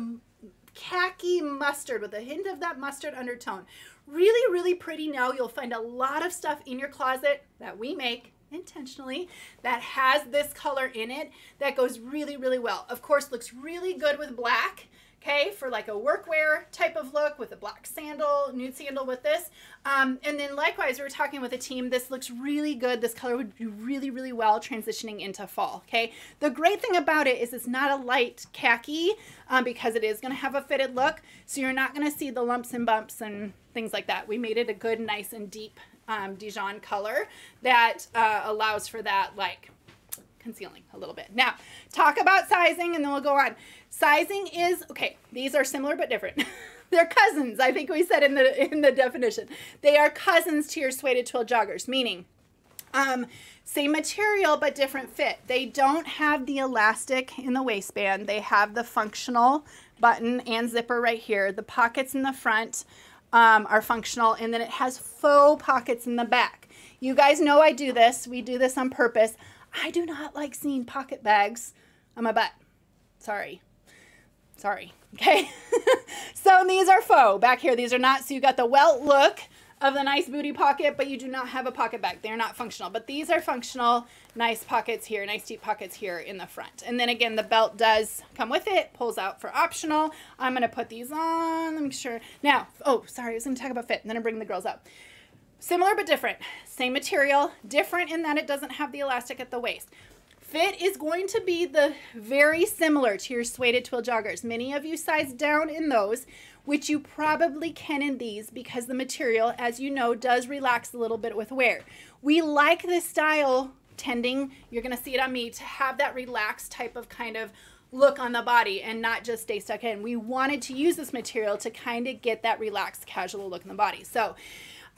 khaki mustard with a hint of that mustard undertone. Really, really pretty now. You'll find a lot of stuff in your closet that we make intentionally that has this color in it that goes really, really well. Of course, looks really good with black okay, for like a workwear type of look with a black sandal, nude sandal with this. Um, and then likewise, we were talking with a team, this looks really good. This color would do really, really well transitioning into fall, okay? The great thing about it is it's not a light khaki um, because it is gonna have a fitted look, so you're not gonna see the lumps and bumps and things like that. We made it a good, nice and deep um, Dijon color that uh, allows for that like concealing a little bit. Now, talk about sizing and then we'll go on. Sizing is, okay, these are similar but different. They're cousins, I think we said in the in the definition. They are cousins to your suede twill joggers, meaning um, same material but different fit. They don't have the elastic in the waistband. They have the functional button and zipper right here. The pockets in the front um, are functional and then it has faux pockets in the back. You guys know I do this. We do this on purpose. I do not like seeing pocket bags on my butt. Sorry. Sorry. Okay. so these are faux back here. These are not, so you got the welt look of the nice booty pocket, but you do not have a pocket bag. They're not functional, but these are functional. Nice pockets here, nice deep pockets here in the front. And then again, the belt does come with it, pulls out for optional. I'm going to put these on, let me make sure. Now, oh, sorry, I was going to talk about fit, and then I bring the girls up. Similar but different. Same material, different in that it doesn't have the elastic at the waist. Fit is going to be the very similar to your suede twill joggers. Many of you size down in those, which you probably can in these because the material, as you know, does relax a little bit with wear. We like this style tending, you're gonna see it on me, to have that relaxed type of kind of look on the body and not just stay stuck in. We wanted to use this material to kind of get that relaxed casual look in the body. So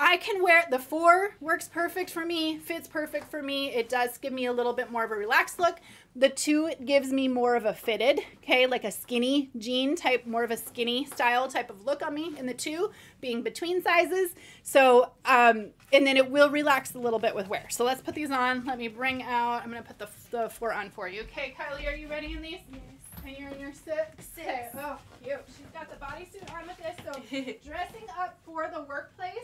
I can wear the four works perfect for me, fits perfect for me. It does give me a little bit more of a relaxed look. The two gives me more of a fitted, okay, like a skinny jean type, more of a skinny style type of look on me in the two being between sizes. So, um, and then it will relax a little bit with wear. So let's put these on. Let me bring out, I'm gonna put the, the four on for you. Okay, Kylie, are you ready in these? Yes. And you're in your six?
Six.
Okay. Oh, cute. She's got the bodysuit on with this. So dressing up for the workplace,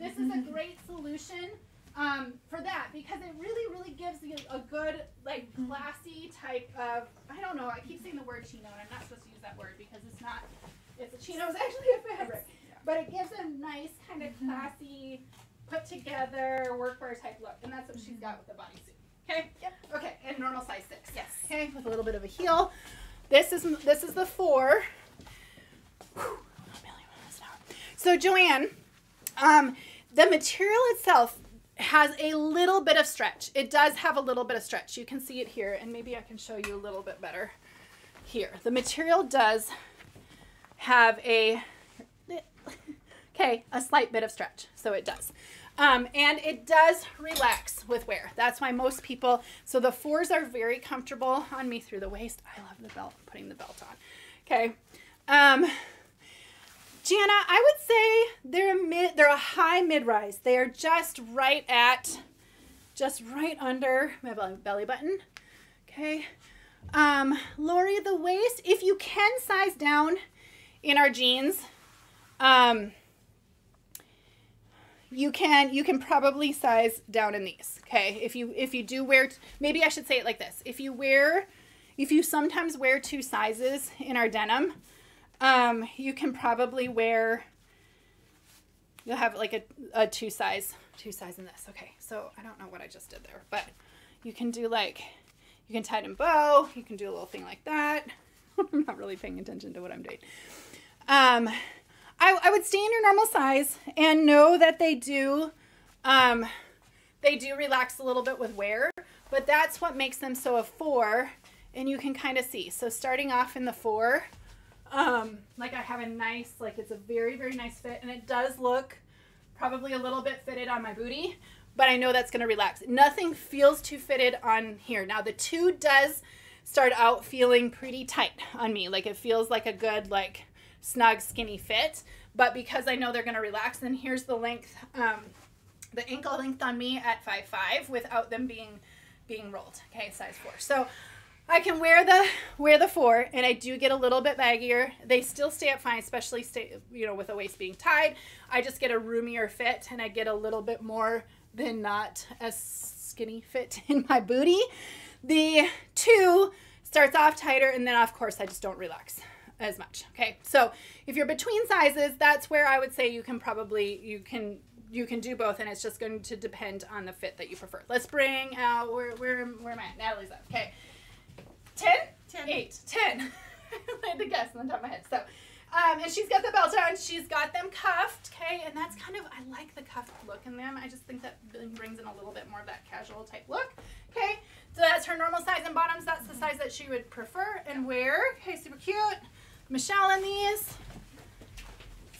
this is a great solution um, for that because it really, really gives you a good, like, classy type of. I don't know. I keep saying the word chino, and I'm not supposed to use that word because it's not. It's a chino is actually a fabric, but it gives a nice kind of classy, put together workwear type look, and that's what she's got with the bodysuit. Okay.
Yep.
Okay, and normal size six.
Yes.
Okay, with a little bit of a heel. This is this is the four. Whew, So Joanne, um, the material itself has a little bit of stretch. It does have a little bit of stretch. You can see it here, and maybe I can show you a little bit better here. The material does have a okay, a slight bit of stretch. So it does. Um, and it does relax with wear. That's why most people, so the fours are very comfortable on me through the waist. I love the belt, putting the belt on. Okay. Um, Jana, I would say they're a mid, they're a high mid-rise. They are just right at, just right under my belly button. Okay. Um, Lori, the waist, if you can size down in our jeans, um, you can you can probably size down in these okay if you if you do wear maybe i should say it like this if you wear if you sometimes wear two sizes in our denim um, you can probably wear you'll have like a, a two size two size in this okay so i don't know what i just did there but you can do like you can in bow you can do a little thing like that i'm not really paying attention to what i'm doing um, I, I would stay in your normal size and know that they do um, they do relax a little bit with wear, but that's what makes them so a four. And you can kind of see. So starting off in the four, um, like I have a nice, like it's a very, very nice fit. And it does look probably a little bit fitted on my booty, but I know that's going to relax. Nothing feels too fitted on here. Now the two does start out feeling pretty tight on me. Like it feels like a good, like snug, skinny fit. But because I know they're going to relax, then here's the length, um, the ankle length on me at 5'5", without them being being rolled. Okay, size four. So I can wear the wear the four, and I do get a little bit baggier. They still stay up fine, especially stay you know with the waist being tied. I just get a roomier fit, and I get a little bit more than not a skinny fit in my booty. The two starts off tighter, and then of course I just don't relax as much. Okay, so if you're between sizes, that's where I would say you can probably you can you can do both, and it's just going to depend on the fit that you prefer. Let's bring out where where where am I? At? Natalie's up. Okay. Eight, ten. I had to guess on the top of my head. So. Um, and she's got the belt on. She's got them cuffed, okay? And that's kind of, I like the cuffed look in them. I just think that brings in a little bit more of that casual type look, okay? So that's her normal size and bottoms. That's the size that she would prefer and wear. Okay, super cute. Michelle in these.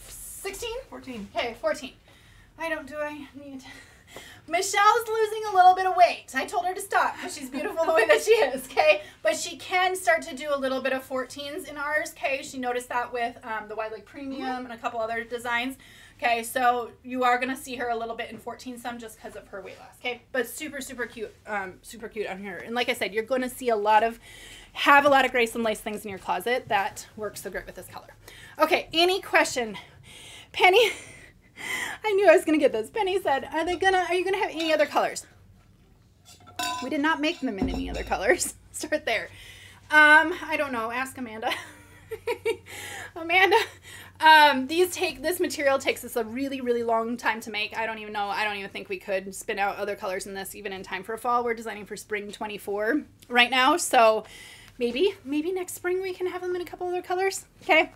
16?
14.
Okay, 14. I don't, do I need... Michelle's losing a little bit of weight. I told her to stop because she's beautiful the way that she is, okay? But she can start to do a little bit of 14s in ours, okay? She noticed that with um, the Wide Leg Premium and a couple other designs. Okay, so you are going to see her a little bit in 14 some just because of her weight loss, okay? But super, super cute, um, super cute on her. And like I said, you're going to see a lot of, have a lot of Grace and Lace things in your closet. That works so great with this color. Okay, any question? Penny, I knew I was to get this. Penny said, are they to, are you to have any other colors? We did not make them in any other colors. Start there. Um, I don't know. Ask Amanda. Amanda, um, these take this material takes us a really really long time to make. I don't even know. I don't even think we could spin out other colors in this even in time for fall. We're designing for spring 24 right now, so maybe maybe next spring we can have them in a couple other colors. Okay.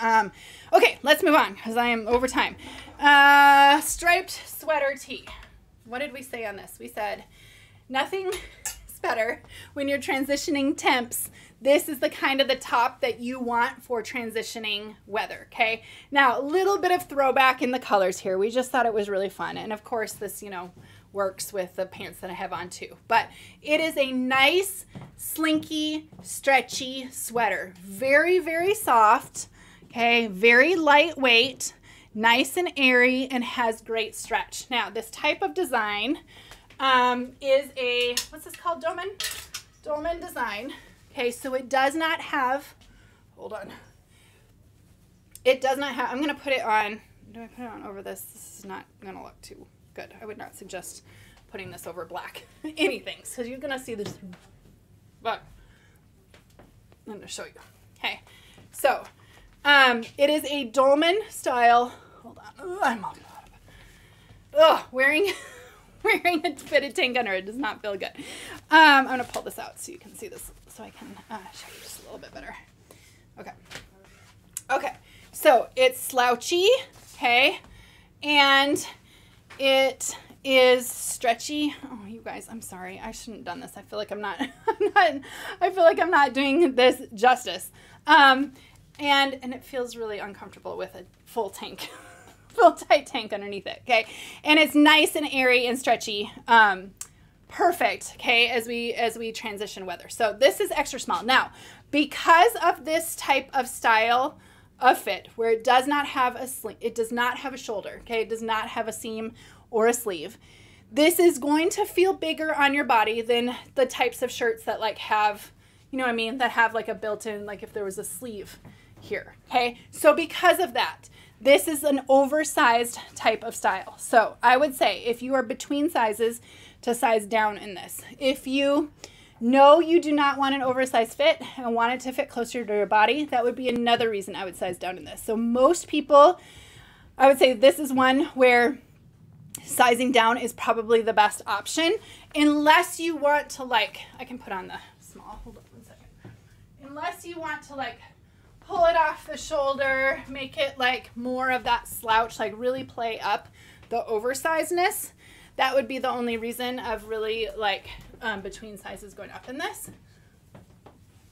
Um, okay, let's move on because I am over time. Uh, striped sweater tee. What did we say on this? We said nothing is better when you're transitioning temps this is the kind of the top that you want for transitioning weather, okay? Now, a little bit of throwback in the colors here. We just thought it was really fun. And of course, this, you know, works with the pants that I have on too. But it is a nice, slinky, stretchy sweater. Very, very soft, okay? Very lightweight, nice and airy, and has great stretch. Now, this type of design um, is a, what's this called, Dolman? Dolman design. Okay, so it does not have, hold on. It does not have, I'm to put it on, do I put it on over this? This is not to look too good. I would not suggest putting this over black anything. So you're to see this, but I'm to show you. Okay, so um, it is a dolman style, hold on, Ugh, I'm all Ugh, wearing wearing a fitted tank under it does not feel good. Um, I'm gonna pull this out so you can see this, so I can uh, show you just a little bit better. Okay. Okay. So it's slouchy, okay, and it is stretchy. Oh, you guys, I'm sorry. I shouldn't have done this. I feel like I'm not. I'm not. I feel like I'm not doing this justice. Um, and and it feels really uncomfortable with a full tank. full tight tank underneath it. Okay. And it's nice and airy and stretchy. Um, perfect. Okay. As we, as we transition weather. So this is extra small. Now, because of this type of style of fit where it does not have a sling, it does not have a shoulder. Okay. It does not have a seam or a sleeve. This is going to feel bigger on your body than the types of shirts that like have, you know what I mean? That have like a built-in, like if there was a sleeve here. Okay. So because of that, this is an oversized type of style. So I would say if you are between sizes to size down in this. If you know you do not want an oversized fit and want it to fit closer to your body, that would be another reason I would size down in this. So most people, I would say this is one where sizing down is probably the best option unless you want to like, I can put on the small, hold on one second. Unless you want to like pull it off the shoulder, make it like more of that slouch, like really play up the oversizedness. That would be the only reason of really like um, between sizes going up in this.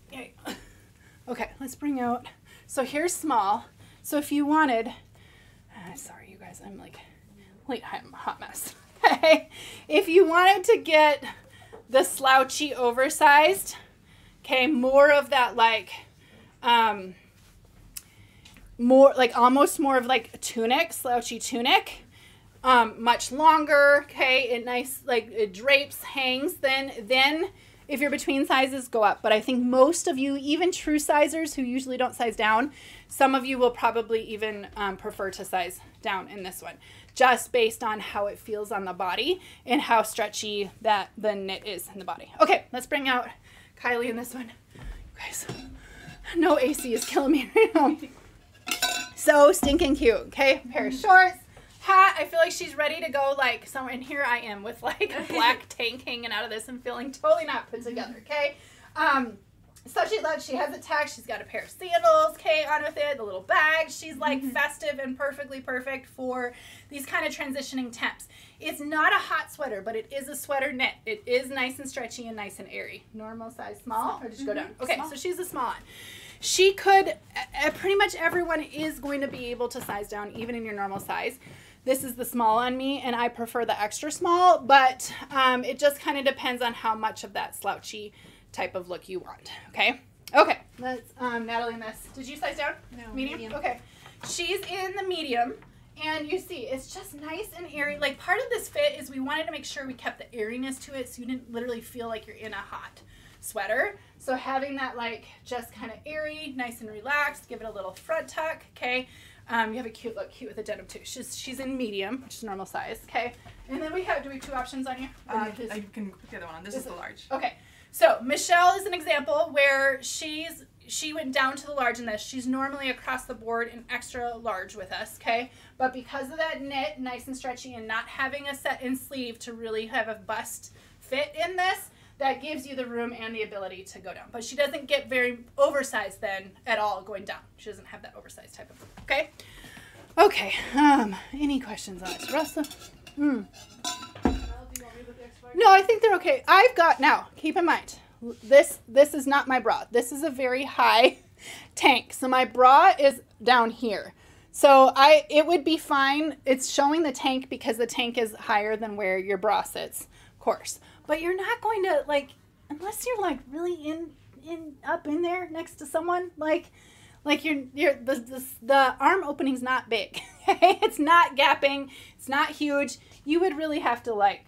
Okay. okay, let's bring out, so here's small. So if you wanted, uh, sorry you guys, I'm like late hot mess. Okay, if you wanted to get the slouchy oversized, okay, more of that like, um, more like almost more of like a tunic, slouchy tunic. Um, much longer, okay, it nice like it drapes, hangs. Then then if you're between sizes, go up. But I think most of you, even true sizers who usually don't size down, some of you will probably even um, prefer to size down in this one, just based on how it feels on the body and how stretchy that the knit is in the body. Okay, let's bring out Kylie in this one. You guys, no AC is killing me right now. So stinking cute. Okay, pair of shorts, hat. I feel like she's ready to go like somewhere. And here I am with like a black tank hanging out of this and feeling totally not put together. Okay. Um, so she loves, she has it tagged. She's got a pair of sandals, okay, on with it, the little bag. She's like mm-hmm. festive and perfectly perfect for these kind of transitioning temps. It's not a hot sweater, but it is a sweater knit. It is nice and stretchy and nice and airy. Normal size small, small. or just mm-hmm. go down? Okay, small. so she's a small one she could pretty much everyone is going to be able to size down even in your normal size. This is the small on me and i prefer the extra small but um, it just kind of depends on how much of that slouchy type of look you want okay? Okay let's um, natalie in this. Did you size down?
No
medium? medium. Okay. She's in the medium and you see it's just nice and airy. Like part of this fit is we wanted to make sure we kept the airiness to it so you didn't literally feel like you're in a hot sweater so having that like just kind of airy, nice and relaxed, give it a little front tuck, okay? Um, you have a cute look, cute with a denim too. She's she's in medium, which is normal size, okay? And then we have, do we have two options on you?
Uh, I can put the other one on. This, this is the large.
Okay. So Michelle is an example where she's she went down to the large in this. She's normally across the board an extra large with us, okay? But because of that knit, nice and stretchy, and not having a set in sleeve to really have a bust fit in this, that gives you the room and the ability to go down. But she doesn't get very oversized then at all going down. She doesn't have that oversized type of, okay? Okay, um, any questions on this? Russell? Hmm. No, I think they're okay. I've got, now, keep in mind, this this is not my bra. This is a very high tank. So my bra is down here. So I it would be fine. It's showing the tank because the tank is higher than where your bra sits, of course. But you're not going to like unless you're like really in in up in there next to someone like like you're you're the the, the arm opening's not big. It's not gapping. It's not huge. You would really have to like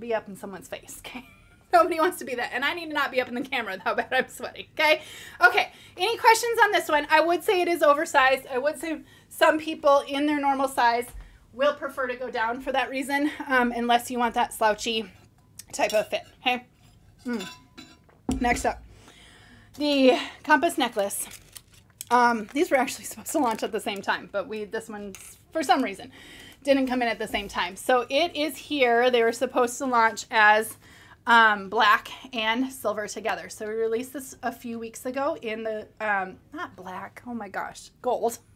be up in someone's face. Okay. Nobody wants to be that. And I need to not be up in the camera how bad I'm sweating. Okay. Okay. Any questions on this one? I would say it is oversized. I would say some people in their normal size will prefer to go down for that reason, um, unless you want that slouchy type of fit. Okay. Mm. Next up, the compass necklace. Um, these were actually supposed to launch at the same time, but we this one for some reason didn't come in at the same time. So it is here. They were supposed to launch as um, black and silver together. So we released this a few weeks ago in the, um, not black, oh my gosh, gold.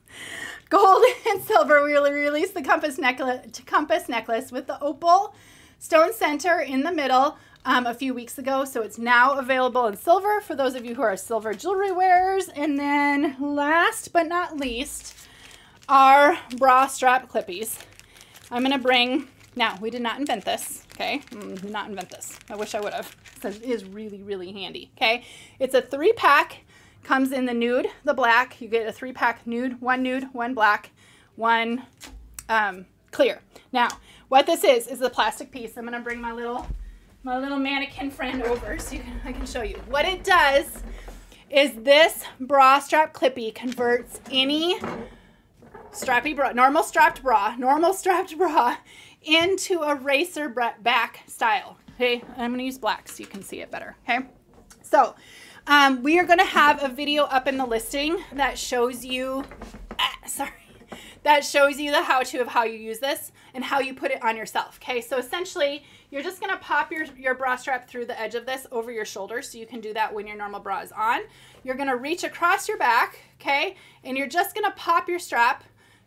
Gold and silver. We released the compass necklace, compass necklace with the opal stone center in the middle um, a few weeks ago. So it's now available in silver for those of you who are silver jewelry wearers. And then last but not least, our bra strap clippies. I'm going to bring, now we did not invent this, okay? Mm, did not invent this. I wish I would have. It is really, really handy, okay? It's a three pack, comes in the nude, the black. You get a three pack nude, one nude, one black, one um, clear. Now, what this is, is the plastic piece. I'm going to bring my little, my little mannequin friend over so can, I can show you. What it does is this bra strap clippy converts any strappy bra, normal strapped bra, normal strapped bra into a racer back style. Okay, I'm gonna use black so you can see it better. Okay, so um, we are gonna have a video up in the listing that shows you, ah, sorry, that shows you the how-to of how you use this and how you put it on yourself. Okay, so essentially you're just gonna pop your, your bra strap through the edge of this over your shoulder so you can do that when your normal bra is on. You're gonna reach across your back, okay, and you're just gonna pop your strap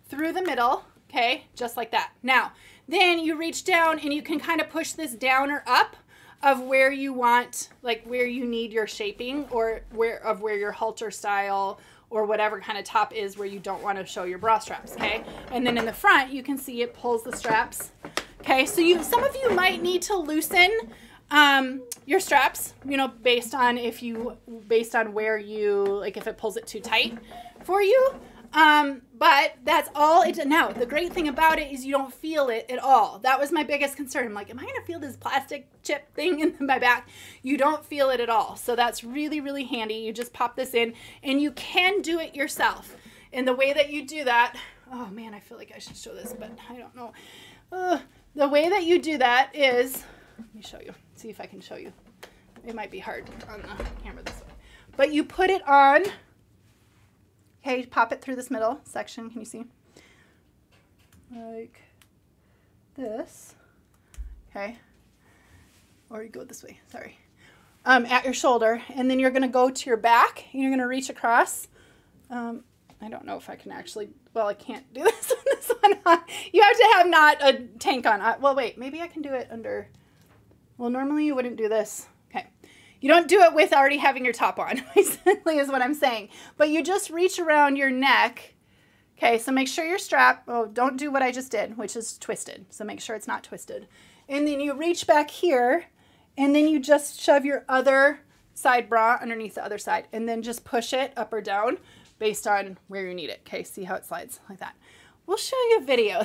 through the middle, okay, just like that. Now, then you reach down and you can kind of push this down or up of where you want, like where you need your shaping or where of where your halter style or whatever kind of top is where you don't want to show your bra straps, okay? And then in the front, you can see it pulls the straps. Okay, so you some of you might need to loosen um, your straps, you know, based on if you based on where you like if it pulls it too tight for you. Um, but that's all it does. now. The great thing about it is you don't feel it at all. That was my biggest concern. I'm like, am I gonna feel this plastic chip thing in my back? You don't feel it at all. So that's really, really handy. You just pop this in and you can do it yourself. And the way that you do that, oh man, I feel like I should show this, but I don't know. Uh, the way that you do that is, let me show you, see if I can show you. It might be hard on the camera this way. But you put it on Okay, pop it through this middle section. Can you see? Like this. Okay. Or you go this way, sorry. Um, at your shoulder. And then you're going to go to your back. And you're going to reach across. Um, I don't know if I can actually, well, I can't do this on this one. you have to have not a tank on. Well, wait, maybe I can do it under, well, normally you wouldn't do this. You don't do it with already having your top on, basically is what I'm saying. But you just reach around your neck. Okay, so make sure your strap, oh, don't do what I just did, which is twisted. So make sure it's not twisted. And then you reach back here, and then you just shove your other side bra underneath the other side, and then just push it up or down based on where you need it. Okay, see how it slides like that. We'll show you a video.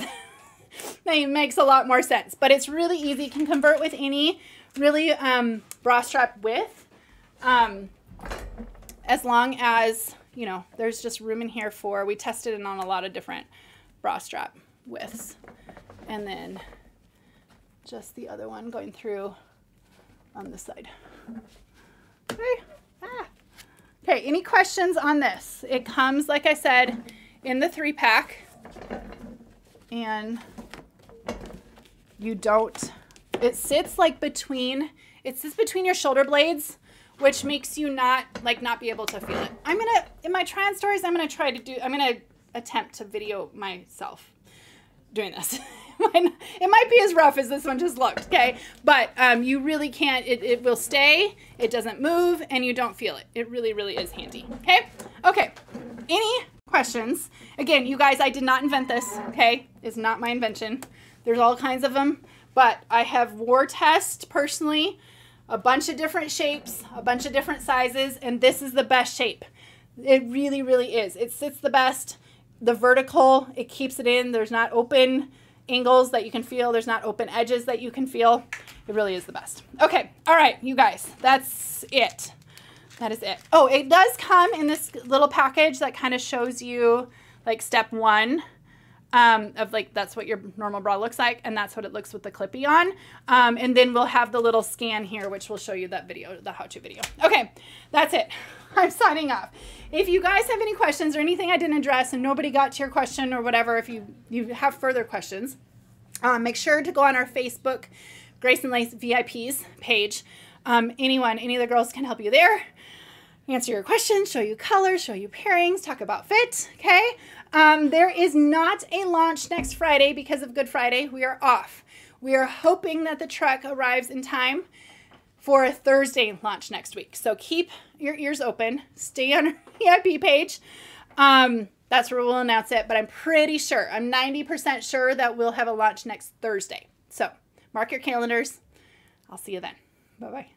that makes a lot more sense, but it's really easy. You can convert with any really um, bra strap width. Um, as long as, you know, there's just room in here for, we tested it on a lot of different bra strap widths. And then just the other one going through on this side. Okay. Ah. Okay, any questions on this? It comes, like I said, in the three pack. And you don't, it sits like between, it sits between your shoulder blades, which makes you not, like, not be able to feel it. I'm gonna, in my try on stories, I'm gonna try to do, I'm gonna attempt to video myself doing this. it might be as rough as this one just looked, okay? But um, you really can't, it, it will stay, it doesn't move, and you don't feel it. It really, really is handy, okay? Okay, any questions? Again, you guys, I did not invent this, okay? It's not my invention. There's all kinds of them, but I have war test personally, a bunch of different shapes, a bunch of different sizes, and this is the best shape. It really, really is. It sits the best. The vertical, it keeps it in. There's not open angles that you can feel. There's not open edges that you can feel. It really is the best. Okay, all right, you guys, that's it. That is it. Oh, it does come in this little package that kind of shows you like step one um, of like that's what your normal bra looks like and that's what it looks with the clippy on. Um, and then we'll have the little scan here which will show you that video, the how-to video. Okay, that's it. I'm signing off. If you guys have any questions or anything I didn't address and nobody got to your question or whatever, if you, you have further questions, um, make sure to go on our Facebook Grace and Lace VIPs page. Um, anyone, any of the girls can help you there. Answer your questions, show you colors, show you pairings, talk about fit, okay? Um, there is not a launch next Friday because of Good Friday. We are off. We are hoping that the truck arrives in time for a Thursday launch next week. So keep your ears open. Stay on our VIP page. Um, that's where we'll announce it, but I'm pretty sure, I'm 90% sure that we'll have a launch next Thursday. So mark your calendars. I'll see you then. Bye bye.